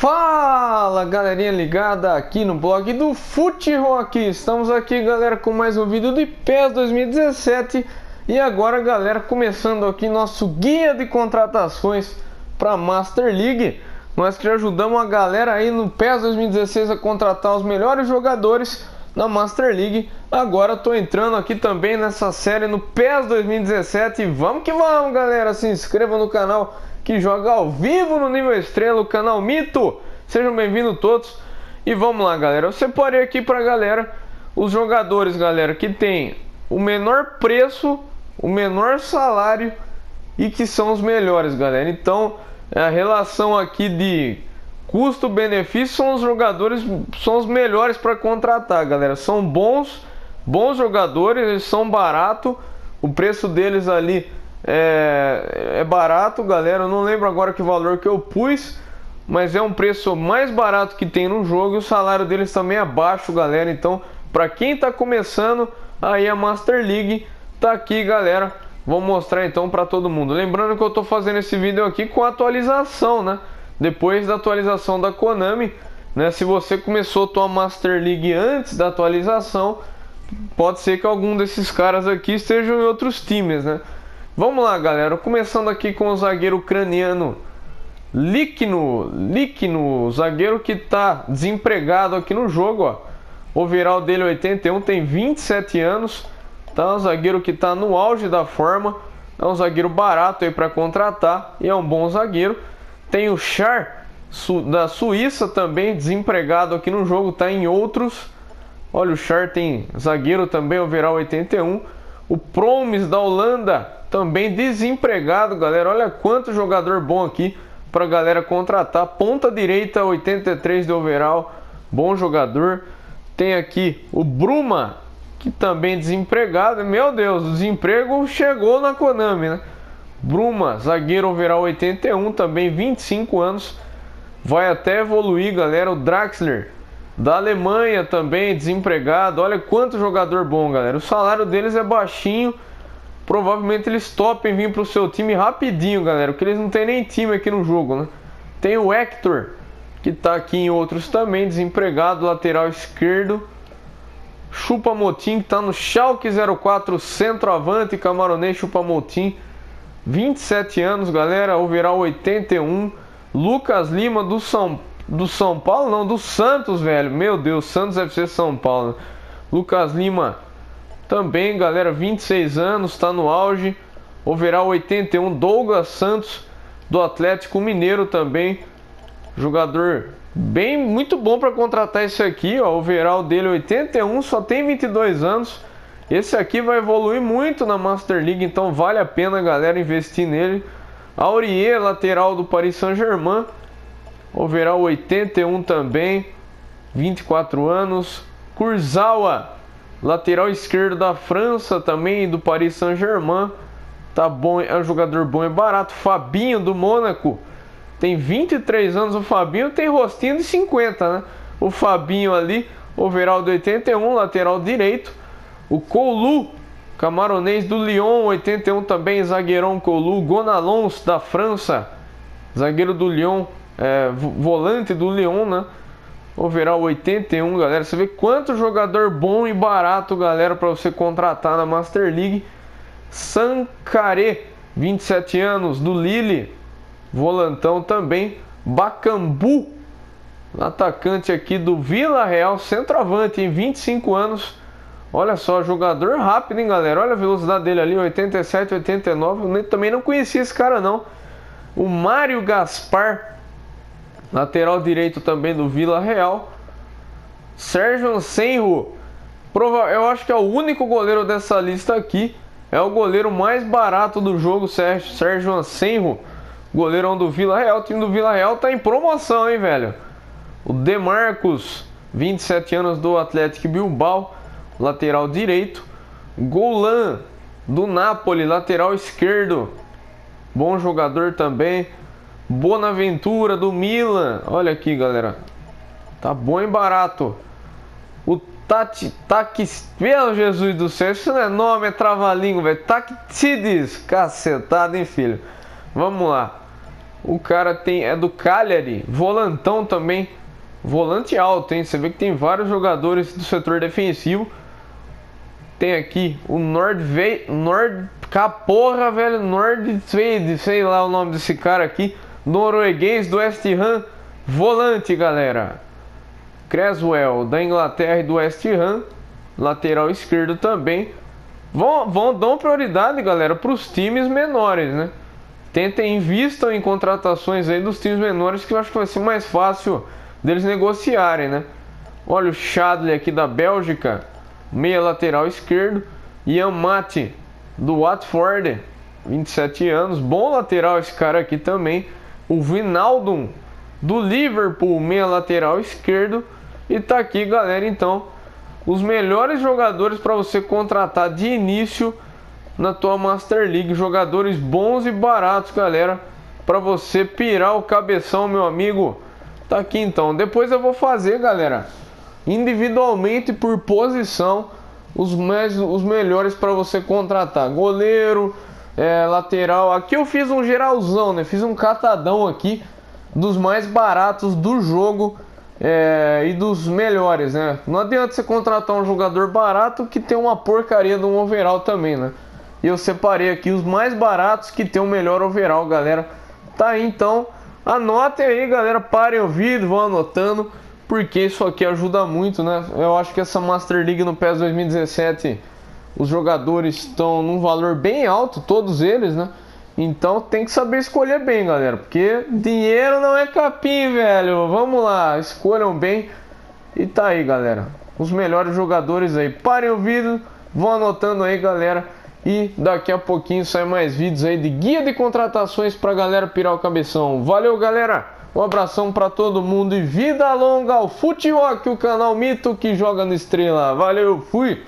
Fala galerinha ligada aqui no blog do Fute Rock. Estamos aqui galera com mais um vídeo de PES 2017 e agora galera começando aqui nosso guia de contratações para Master League. Nós que ajudamos a galera aí no PES 2016 a contratar os melhores jogadores na Master League. Agora estou entrando aqui também nessa série no PES 2017. Vamos que vamos galera, se inscreva no canal que joga ao vivo no nível estrela, o canal Mito. Sejam bem-vindos todos. E vamos lá, galera. Eu separei aqui pra galera os jogadores, galera, que tem o menor preço, o menor salário e que são os melhores, galera. Então, a relação aqui de custo-benefício são os jogadores, são os melhores para contratar, galera. São bons, bons jogadores, eles são baratos. O preço deles ali é, é barato, galera. Eu não lembro agora que valor que eu pus, mas é um preço mais barato que tem no jogo e o salário deles também é baixo, galera. Então, para quem está começando, aí a Master League tá aqui, galera. Vou mostrar então para todo mundo. Lembrando que eu estou fazendo esse vídeo aqui com atualização, né? Depois da atualização da Konami, né? Se você começou a tua Master League antes da atualização, pode ser que algum desses caras aqui estejam em outros times, né? Vamos lá, galera. Começando aqui com o zagueiro ucraniano Likno, Likno, zagueiro que está desempregado aqui no jogo, ó. O overall dele 81, tem 27 anos. Tá um zagueiro que está no auge da forma. É um zagueiro barato aí para contratar e é um bom zagueiro. Tem o Char da Suíça também desempregado aqui no jogo, tá em outros. Olha o Char tem zagueiro também, overall 81. O Promes da Holanda também desempregado, galera. Olha quanto jogador bom aqui para galera contratar. Ponta direita, 83 de overall, bom jogador. Tem aqui o Bruma, que também desempregado. Meu Deus, o desemprego chegou na Konami, né? Bruma, zagueiro overall 81, também 25 anos. Vai até evoluir, galera. O Draxler, da Alemanha, também desempregado. Olha quanto jogador bom, galera. O salário deles é baixinho provavelmente eles topem vir pro seu time rapidinho, galera, porque eles não tem nem time aqui no jogo, né? Tem o Hector, que tá aqui em outros também, desempregado, lateral esquerdo. Chupa Motim, que tá no Schalke 04, centroavante, camaronês Chupa Motim. 27 anos, galera, overall 81. Lucas Lima do São do São Paulo, não, do Santos, velho. Meu Deus, Santos ser São Paulo. Lucas Lima também, galera, 26 anos, está no auge. Overall 81, Douglas Santos, do Atlético Mineiro também. Jogador bem, muito bom para contratar esse aqui, ó. Overall dele 81, só tem 22 anos. Esse aqui vai evoluir muito na Master League, então vale a pena, galera, investir nele. Aurier, lateral do Paris Saint-Germain. Overall 81 também, 24 anos. Kurzawa, Lateral esquerdo da França também, do Paris Saint-Germain. Tá bom, é um jogador bom e barato. Fabinho do Mônaco. Tem 23 anos o Fabinho, tem rostinho de 50, né? O Fabinho ali, overall de 81, lateral direito. O Colu, camaronês do Lyon, 81 também, zagueirão Colu. Gonalons da França, zagueiro do Lyon, é, volante do Lyon, né? Overall 81, galera. Você vê quanto jogador bom e barato, galera, para você contratar na Master League. Sankare, 27 anos, do Lille. Volantão também. Bacambu, atacante aqui do Vila Real, centroavante, em 25 anos. Olha só, jogador rápido, hein, galera? Olha a velocidade dele ali, 87, 89. Eu também não conhecia esse cara, não. O Mário Gaspar, Lateral direito também do Vila Real. Sérgio Senro. Eu acho que é o único goleiro dessa lista aqui. É o goleiro mais barato do jogo, Sérgio, Senro. Goleirão do Vila Real. O time do Vila Real tá em promoção, hein, velho? O Demarcos, 27 anos do Atlético Bilbao. Lateral direito. Golan, do Napoli, lateral esquerdo. Bom jogador também. Bonaventura do Milan. Olha aqui, galera. Tá bom e barato. O Tati, Takis, meu Jesus do céu, isso não é nome, é trava-língua, velho. Tactides, cacetado, hein, filho. Vamos lá. O cara tem é do Cagliari, volantão também. Volante alto, hein? Você vê que tem vários jogadores do setor defensivo. Tem aqui o Nordve... Nord... Caporra, velho. Nordved, sei lá o nome desse cara aqui. Norueguês do West Ham. Volante, galera. Creswell, da Inglaterra e do West Ham. Lateral esquerdo também. Vão, vão dão prioridade, galera, para os times menores, né? Tentem, invistam em contratações aí dos times menores que eu acho que vai ser mais fácil deles negociarem, né? Olha o Chadley aqui da Bélgica, meia lateral esquerdo. Ian Mate do Watford, 27 anos, bom lateral esse cara aqui também. O Vinaldum do Liverpool, meia lateral esquerdo. E tá aqui, galera, então, os melhores jogadores para você contratar de início na tua Master League, jogadores bons e baratos, galera, para você pirar o cabeção, meu amigo. Tá aqui então. Depois eu vou fazer, galera, individualmente por posição os mais os melhores para você contratar. Goleiro, é, lateral. Aqui eu fiz um geralzão, né? Fiz um catadão aqui dos mais baratos do jogo é, e dos melhores, né? Não adianta você contratar um jogador barato que tem uma porcaria de um overall também, né? E eu separei aqui os mais baratos que tem o melhor overall, galera. Tá aí então. Anotem aí, galera. Parem o vídeo, vão anotando. Porque isso aqui ajuda muito, né? Eu acho que essa Master League no PES 2017, os jogadores estão num valor bem alto, todos eles, né? Então tem que saber escolher bem, galera. Porque dinheiro não é capim, velho. Vamos lá, escolham bem. E tá aí, galera. Os melhores jogadores aí. Parem o vídeo, vão anotando aí, galera. E daqui a pouquinho sai mais vídeos aí de guia de contratações pra galera pirar o cabeção. Valeu, galera! Um abração para todo mundo e vida longa ao Fute o canal Mito que joga no Estrela. Valeu, fui!